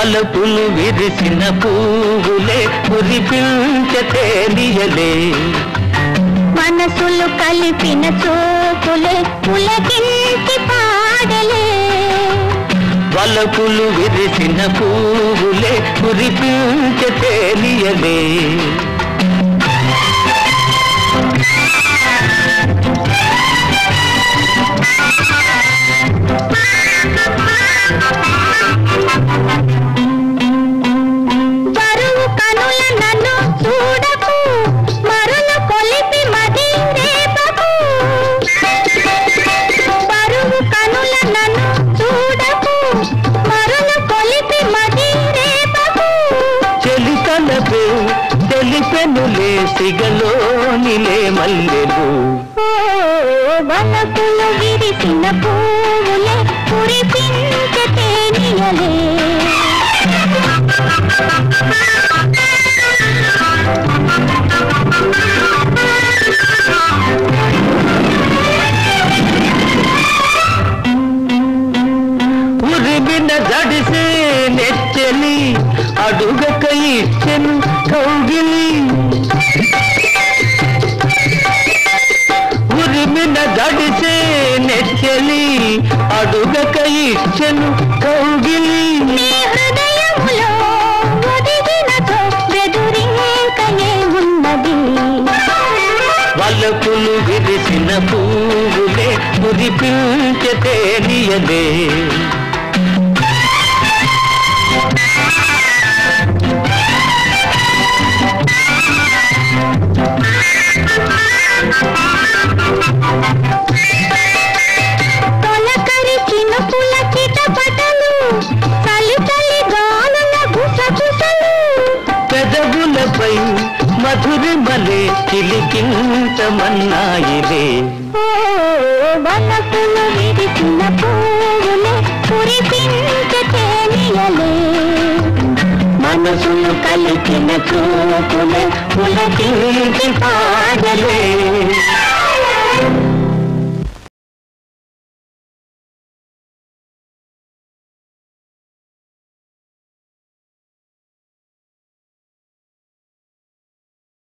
వలపులు విరిసిన పువ్వులే కురిపించ తేలియలే మనసులు కలిపిన చూపులే పులకించి పాడలే. వలపులు విరిసిన పువ్వులే కురిపించ తేలియలే చెలికలపే తెలిపెనులే సిగలోనిలే మల్లెలు. వలపులు విరిసిన పువ్వులే కురిపించ తేనియలే ఉరిమిన జడిసే నెచ్చలి అడుగక అడుగక ఇచ్చెను కౌగిలి. వలపులు విరిసిన పువ్వులే కురిపించ తేలియలే మధురిమలే చిలికించమన్నాయిలే ఓ వలపులు విరిసిన పువ్వులే కురిపించ తేలియలే మనసులు కలిపిన చూపులే పులకించి పాడలే